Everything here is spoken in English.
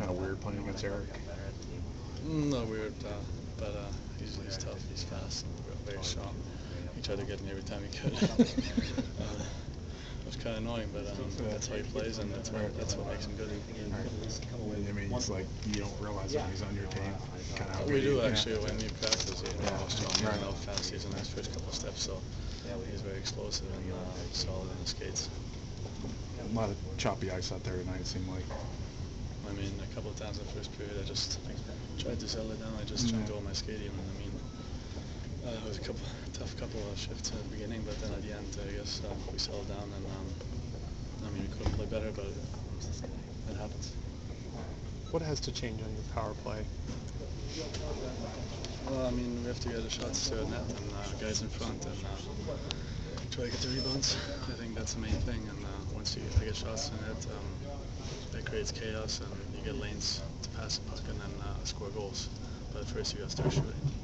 kind of weird playing against Erik? Mm, Not weird, uh, but uh, he's, he's tough, he's fast, very strong. He tried to get me every time he could. uh, it was kind of annoying, but um, that's how he plays, and that's what, that's what makes him good. I mean, it's like you don't realize when he's on your team, kind of We do yeah. actually when he practices, you know Yeah, how strong right. and how fast he is in his first couple of steps. So he's very explosive and uh, solid on the skates. A lot of choppy ice out there tonight, it seemed like. I mean, a couple of times in the first period, I just tried to settle it down. I just tried to hold my skating, and I mean, uh, it was a couple tough couple of shifts at the beginning, but then at the end, I guess uh, we settled down, and um, I mean, we could have played better, but it happens. What has to change on your power play? Well, I mean, we have to get the shots to the net and uh, guys in front and uh, try to get the rebounds. That's the main thing. And uh, once you get shots the net, um, that creates chaos and you get lanes to pass the puck and then uh, score goals. But first, you got to start shooting.